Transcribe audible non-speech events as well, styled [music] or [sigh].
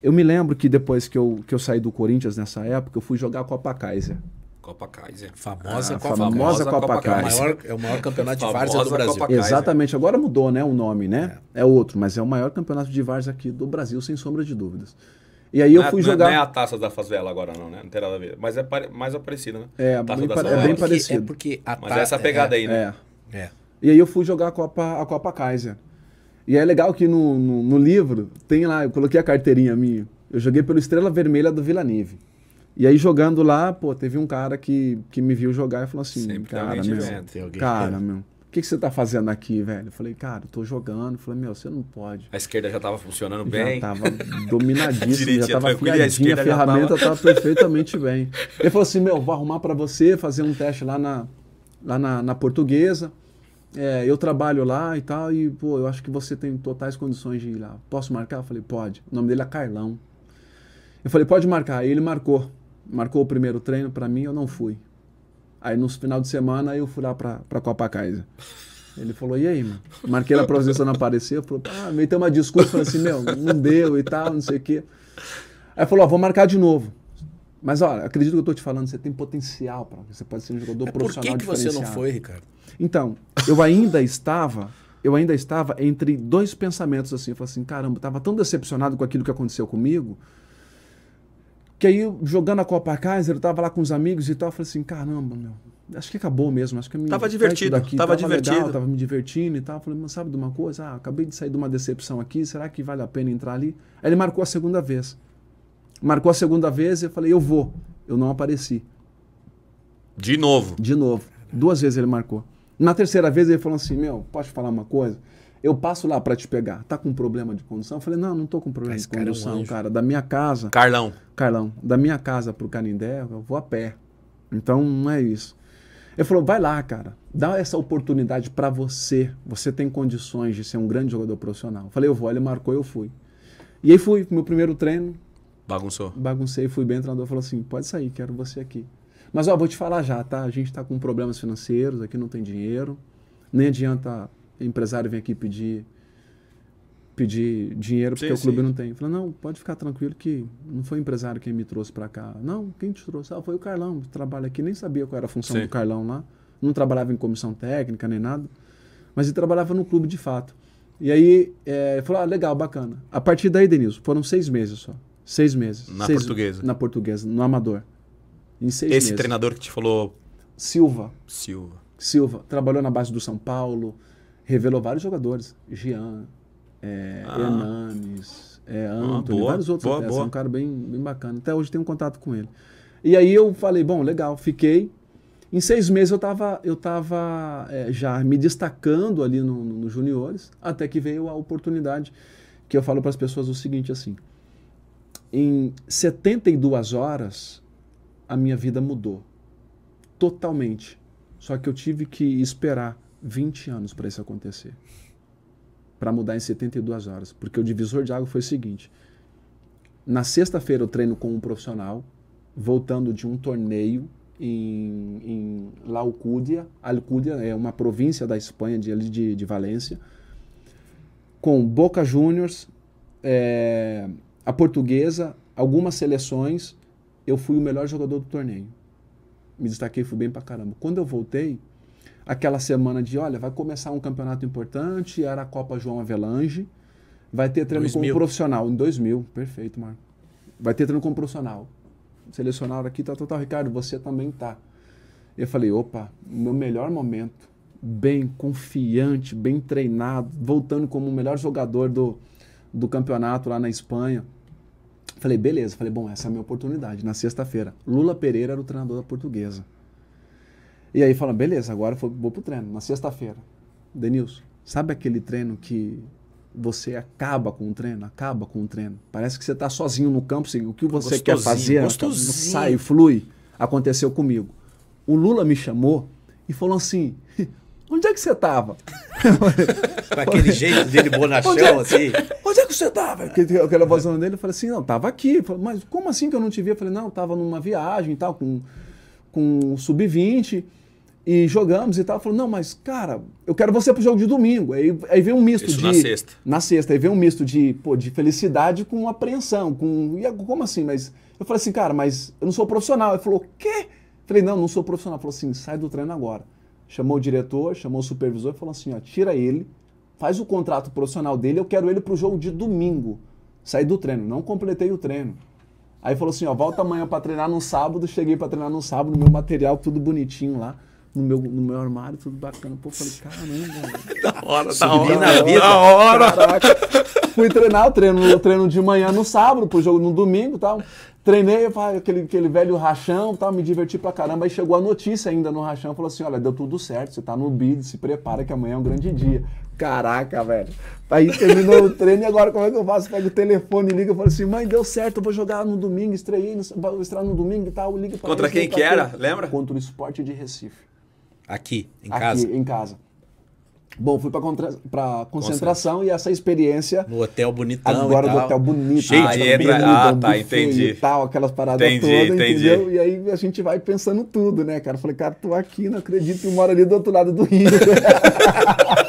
Eu me lembro que depois que eu, que eu saí do Corinthians nessa época, eu fui jogar a Copa Kaiser. Copa Kaiser. Famosa Ah, Copa famosa Kaiser. Copa É o Kaiser. maior, é o maior campeonato de várzea do Brasil. Copa Kaiser. Exatamente, agora mudou né, o nome, né? É. outro, mas é o maior campeonato de várzea aqui do Brasil, sem sombra de dúvidas. E aí eu Não é- fui é- jogar. Não é a taça da favela agora, não, né? Não tem nada a ver. Mas é pare- mais parecida, né? É, Taça bem da é bem porque- parecido. É porque a Mas ta- é essa pegada aí, né? É. É. E aí eu fui jogar a Copa, a Copa Kaiser. E é legal que no, no, no livro tem lá, eu coloquei a carteirinha minha. Eu joguei pelo Estrela Vermelha do Vila Nive. E aí jogando lá, pô, teve um cara que, que me viu jogar e falou assim, Sempre cara, meu, cara, meu, o que, que você tá fazendo aqui, velho? Eu falei, cara, eu tô jogando. Eu falei, meu, você não pode. A esquerda já tava funcionando Já bem. tava dominadíssimo, Direitinho, já tava a afiadinha, a já ferramenta tava perfeitamente bem. Ele falou assim, meu, vou arrumar para você, fazer um teste lá na, lá na, na portuguesa. É, eu trabalho lá e tal, e, pô, eu acho que você tem totais condições de ir lá. Posso marcar? Eu falei, pode. O nome dele é Carlão. Eu falei, pode marcar. Aí ele marcou. Marcou o primeiro treino para mim, eu não fui. Aí no final de semana eu fui lá pra, pra Copa Kaiser. Ele falou, e aí, mano? Marquei lá pra você, você não apareceu. Falou, ah, meio tem uma desculpa, falei assim, meu, não deu e tal, não sei o quê. Aí falou, ó, vou marcar de novo. Mas olha, acredito que eu tô te falando, você tem potencial para você pode ser um jogador É por profissional que, que você não foi, Ricardo? Então, eu ainda estava, eu ainda estava entre dois pensamentos assim, eu falei assim, caramba, eu tava tão decepcionado com aquilo que aconteceu comigo, que aí jogando a Copa Kaiser, eu tava lá com os amigos e tal, eu falei assim, caramba, meu, acho que acabou mesmo, acho que minha- Tava divertido, daqui tava divertido. tava me divertindo e tal, eu falei, mas sabe de uma coisa? Ah, acabei de sair de uma decepção aqui, será que vale a pena entrar ali? Aí ele marcou a segunda vez. Marcou a segunda vez e eu falei, eu vou. Eu não apareci. De novo. De novo. Duas vezes ele marcou. Na terceira vez ele falou assim: Meu, pode falar uma coisa? Eu passo lá pra te pegar. Tá com problema de condução? Eu falei: Não, não tô com problema Esse de cara é um condução, cara. Da minha casa, Carlão. Carlão, da minha casa pro Canindé, eu vou a pé. Então não é isso. Ele falou: Vai lá, cara. Dá essa oportunidade pra você. Você tem condições de ser um grande jogador profissional. Eu falei: Eu vou. Ele marcou, eu fui. E aí fui. Meu primeiro treino, Bagunçou. baguncei, fui bem, treinador falou assim, pode sair, quero você aqui. Mas ó, vou te falar já, tá? A gente tá com problemas financeiros, aqui não tem dinheiro, nem adianta empresário vir aqui pedir pedir dinheiro porque Sim, o clube sim. não tem. Falei, não, pode ficar tranquilo que não foi o empresário quem me trouxe para cá. Não, quem te trouxe? Ah, foi o Carlão, que trabalha aqui, nem sabia qual era a função Sim. do Carlão lá. Não trabalhava em comissão técnica nem nada, mas ele trabalhava no clube de fato. E aí, é, ele falou, ah, legal, bacana. A partir daí, Denilson, foram seis meses só. Seis meses. Na Seis- portuguesa. Na portuguesa, no amador. Em seis Esse meses. treinador que te falou Silva. Silva. Silva. Trabalhou na base do São Paulo. Revelou vários jogadores. Jean, é, Ah. Hernanes, é, boa, vários outros. boa, atletas. boa. É um cara bem, bem bacana. Até hoje tenho um contato com ele. E aí eu falei, bom, legal, fiquei. Em seis meses eu estava eu tava, é, já me destacando ali no, no, no juniores, até que veio a oportunidade que eu falo para as pessoas o seguinte assim, em 72 horas a minha vida mudou totalmente. Só que eu tive que esperar 20 anos para isso acontecer. Para mudar em 72 horas, porque o divisor de água foi o seguinte: na sexta-feira eu treino com um profissional, voltando de um torneio em, em La Alcúdia. É uma província da Espanha, de, de, de Valência, com Boca Juniors, é, a portuguesa, algumas seleções. Eu fui o melhor jogador do torneio. Me destaquei, fui bem pra caramba. Quando eu voltei, aquela semana de, olha, vai começar um campeonato importante, era a Copa João Avelange, vai ter treino 2000. como profissional, em 2000, perfeito, Marco. Vai ter treino como profissional. Selecionaram aqui, tá total, Ricardo, você também tá. Eu falei, opa, meu melhor momento, bem confiante, bem treinado, voltando como o melhor jogador do, do campeonato lá na Espanha. Falei, beleza. Falei, bom, essa é a minha oportunidade. Na sexta-feira, Lula Pereira era o treinador da portuguesa. E aí fala, beleza, agora eu vou pro treino. Na sexta-feira, Denilson, sabe aquele treino que você acaba com o treino? Acaba com o treino. Parece que você está sozinho no campo, assim, o que você quer fazer, gostosinho. sai, flui. Aconteceu comigo. O Lula me chamou e falou assim: onde é que você estava? Com [laughs] aquele jeito dele bonachão, Onde é- assim. Onde é que você tava? Aquela vozão dele, eu falei assim, não, tava aqui. Eu falei, Mas como assim que eu não te vi? Eu falei, não, tava numa viagem e tal, com, com um sub-20. E jogamos e tal. Falou, não, mas, cara, eu quero você pro jogo de domingo. Aí, aí vem um misto Isso de. na sexta. Na sexta. Aí vem um misto de, pô, de felicidade com apreensão. Com. E, como assim? Mas. Eu falei assim, cara, mas eu não sou profissional. Ele falou, quê? Falei, não, não sou profissional. Ele falou assim, sai do treino agora. Chamou o diretor, chamou o supervisor e falou assim, ó, tira ele, faz o contrato profissional dele, eu quero ele pro jogo de domingo. Saí do treino, não completei o treino. Aí falou assim, ó, volta amanhã para treinar no sábado, cheguei para treinar no sábado, meu material tudo bonitinho lá, no meu, no meu armário, tudo bacana. Pô, falei, caramba. [laughs] Da hora, da hora. na vida. Da hora. Caraca. Fui treinar, eu treino, treino de manhã no sábado, pro jogo no domingo e tal. Treinei, aquele, aquele velho rachão, tal, me diverti pra caramba. Aí chegou a notícia ainda no rachão, falou assim, olha, deu tudo certo, você tá no bid, se prepara que amanhã é um grande dia. Caraca, velho. Aí terminou o treino e agora como é que eu faço? Pego o telefone, liga e falo assim, mãe, deu certo, eu vou jogar no domingo, estreiei, vou estrear no domingo e tal. Liga pra Contra quem que era? Lembra? Contra o Esporte de Recife. Aqui, em Aqui, casa. em casa. Bom, fui pra, contra... pra concentração e essa experiência No hotel bonitão. agora e do hotel bonito, Cheio ah, de entra- ah, tá, entendi. E tal, aquelas paradas Entendi, todas, entendi. entendeu? E aí a gente vai pensando tudo, né, cara? Falei, cara, tô aqui, não acredito que eu moro ali do outro lado do rio. [laughs]